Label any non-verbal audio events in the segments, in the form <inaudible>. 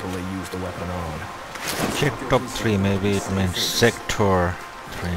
people they used the weapon on. Check top 3, maybe it means sector 3.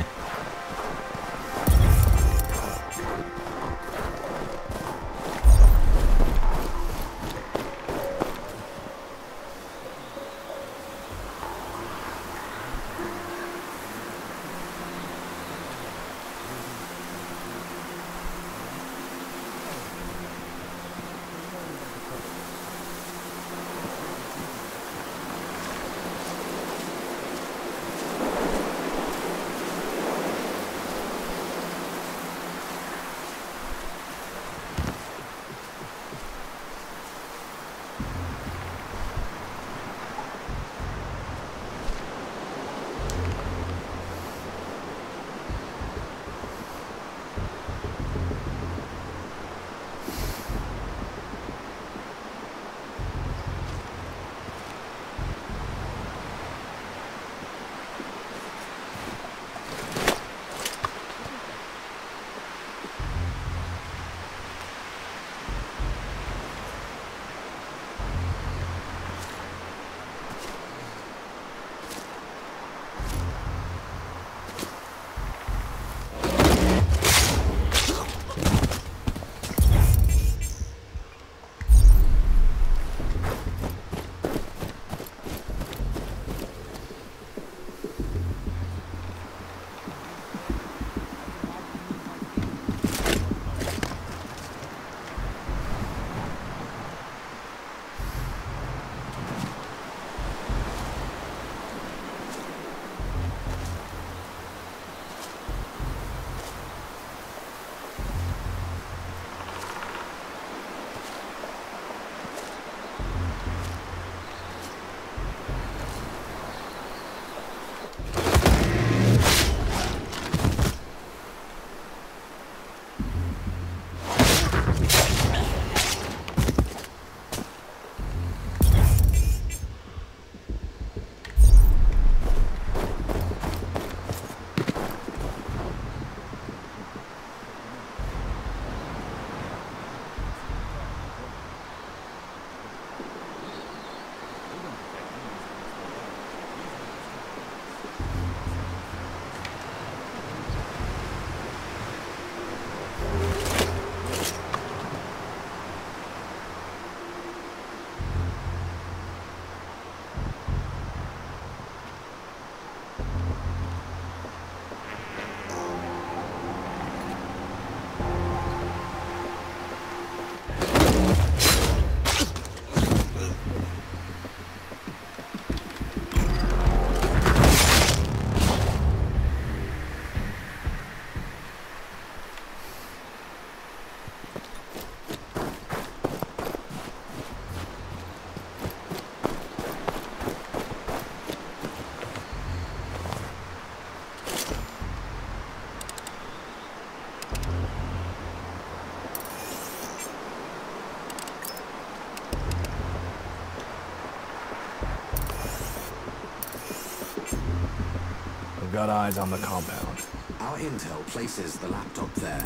Eyes on the compound. Our intel places the laptop there.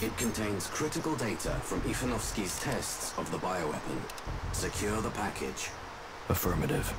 It contains critical data from Ivanovsky's tests of the bioweapon. Secure the package. Affirmative.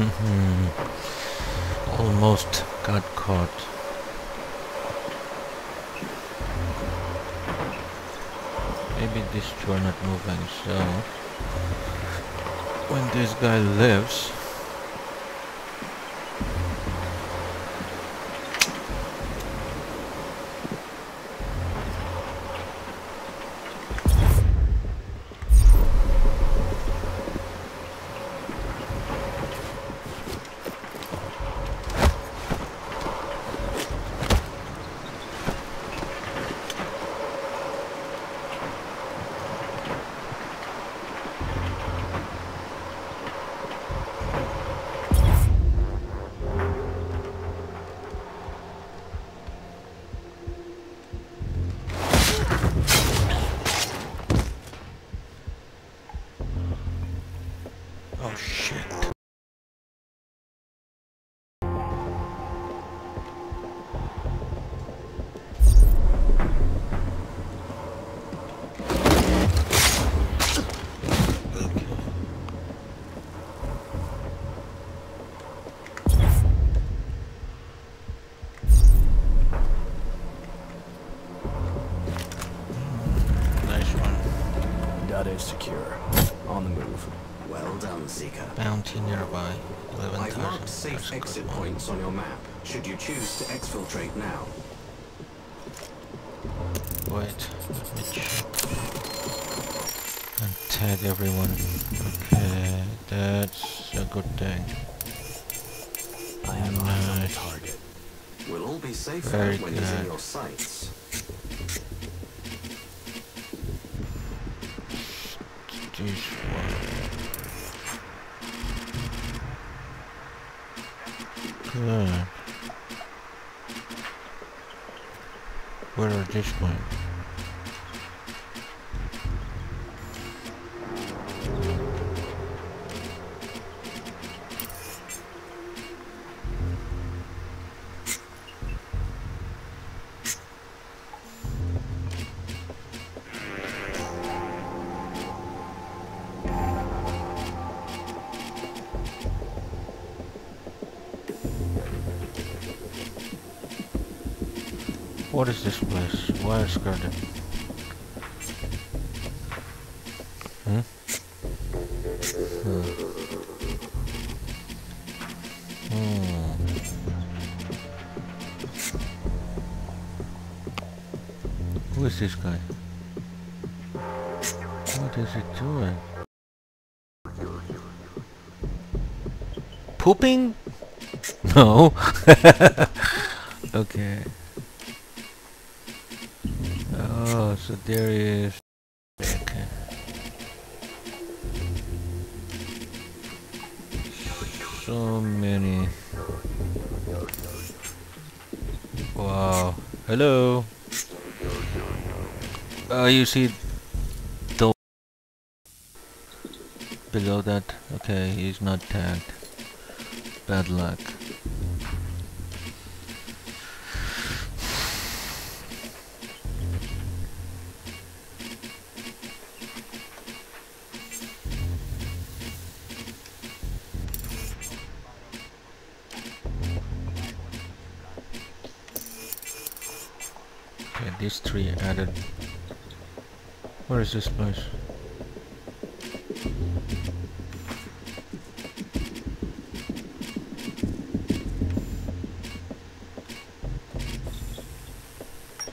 Mm-hmm. Almost got caught. Maybe these two are not moving, so when this guy lives, Seeker. Bounty nearby. I've marked safe That's a good exit one. points on your map, should you choose to exfiltrate now. Wait, let me check. And tag everyone. Okay, that's a good thing. I have eyes on the target. We'll all be safer Very when he's in good. your sights. Where What is this place? Why is guarded? Hmm? Hmm. Who is this guy? What is he doing? Pooping? <laughs> No. <laughs> okay. Oh, so there is. Okay. So many. Wow. Hello. Uh, you see the below that. Okay, he's not tagged. Bad luck. These three added. Where is this place?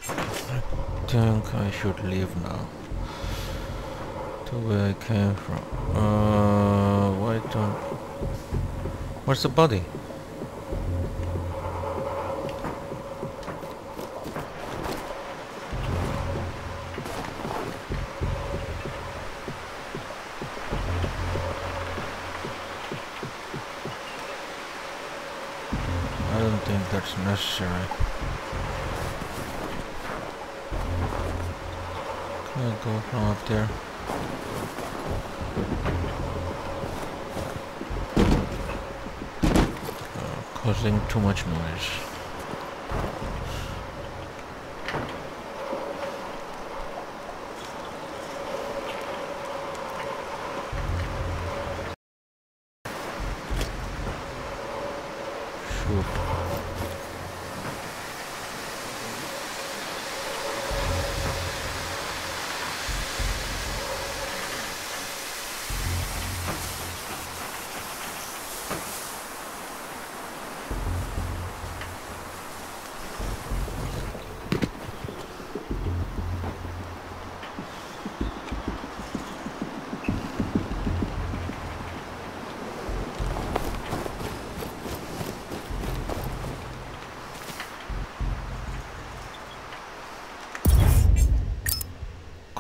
I think I should leave now. To where I came from. Uh, why don't... Where's the body? That's necessary. Can I go from up there? Uh, causing too much noise.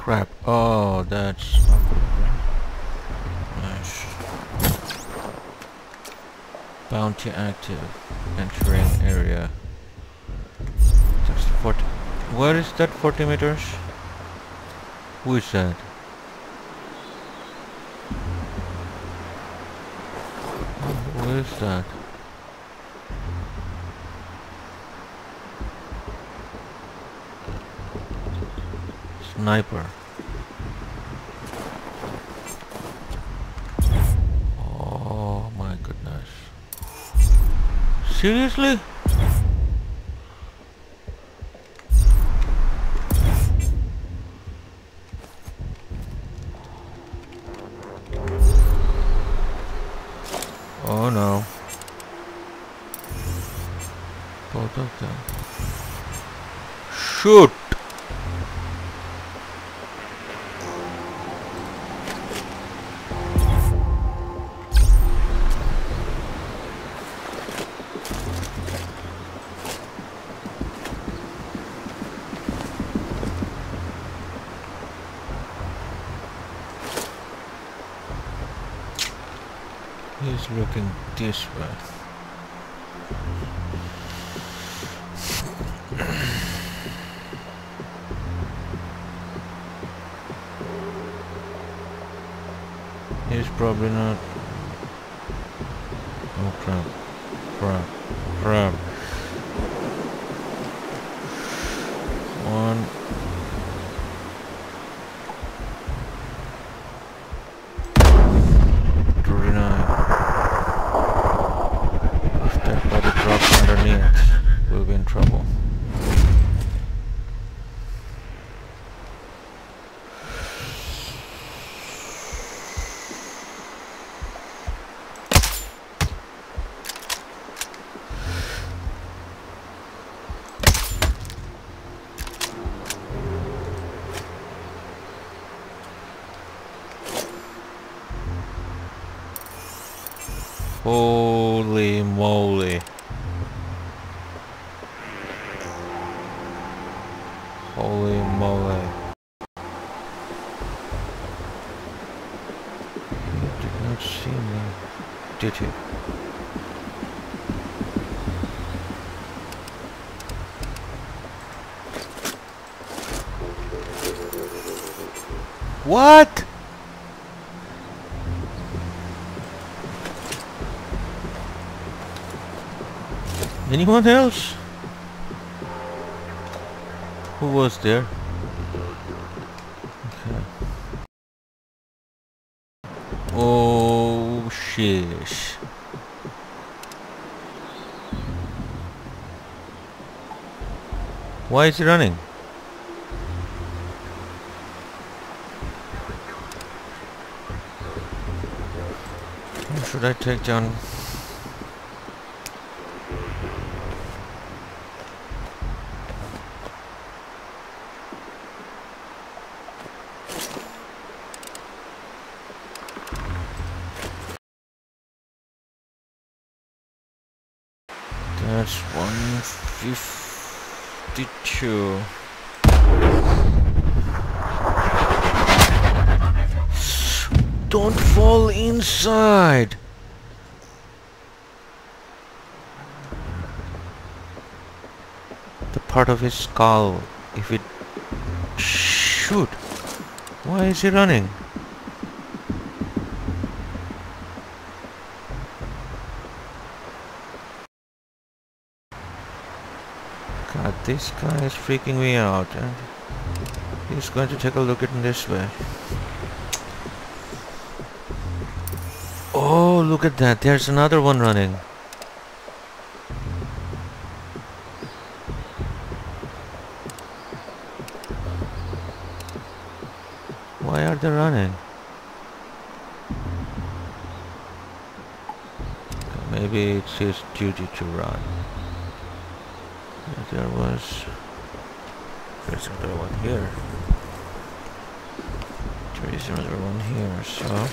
Crap. Oh, that's. Nice. Bounty active. Entering area. That's 40. Where is that 40 meters? Who is that? Who is that? Sniper. Oh my goodness. Seriously? This way. He's probably not. Oh crap. Crap. Crap. Holy moly. Holy moly. You did not see me, did you? What? Anyone else? Who was there? Okay. Oh, shish. Why is he running? Should I take down? Don't fall inside! The part of his skull, if it... Shoot! Why is he running? God, this guy is freaking me out. And he's going to take a look at me this way. Look at that. There's another one running. Why are they running? Maybe it's his duty to run. There was... There's another one here. There is another one here, so...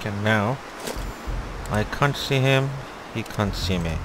Okay, now... I can't see him, he can't see me.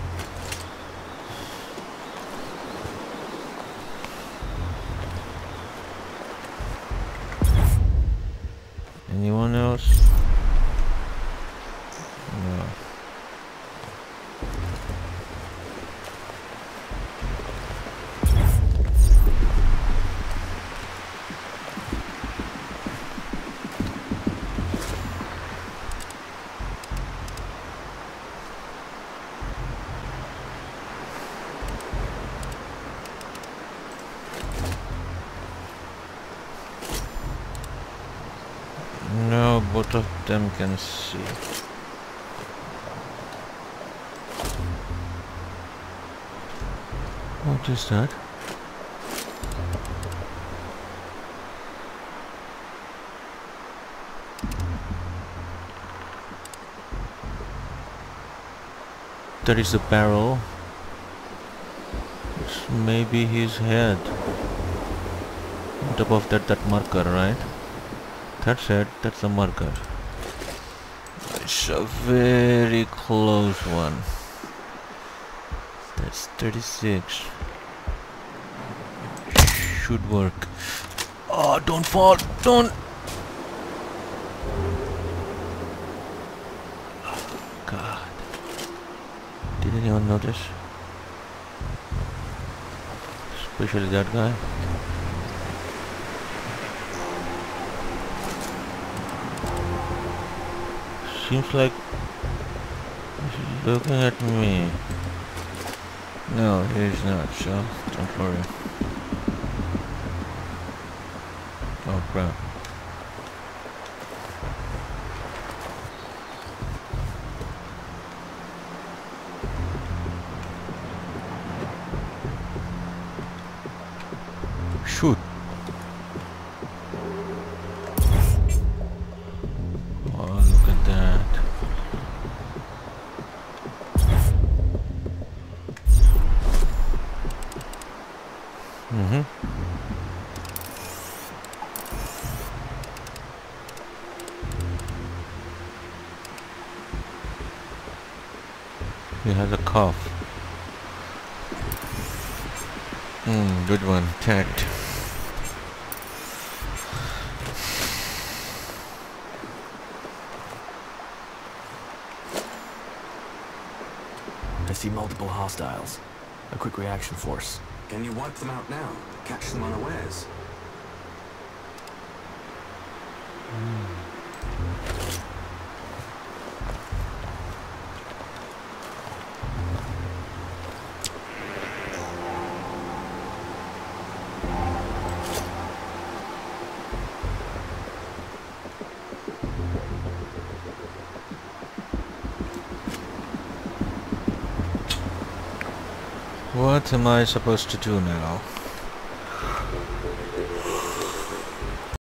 them can see. What is that? That is the barrel. It's maybe his head. On top of that, that marker, right? That's it, that's the marker. It's a very close one. That's 36. Should work. Oh, don't fall! Don't! God. Did anyone notice? Especially that guy. Seems like he's looking at me. No, he's not, so don't worry. Oh crap. See multiple hostiles. A quick reaction force. Can you wipe them out now? Catch them unawares? Am I supposed to do now?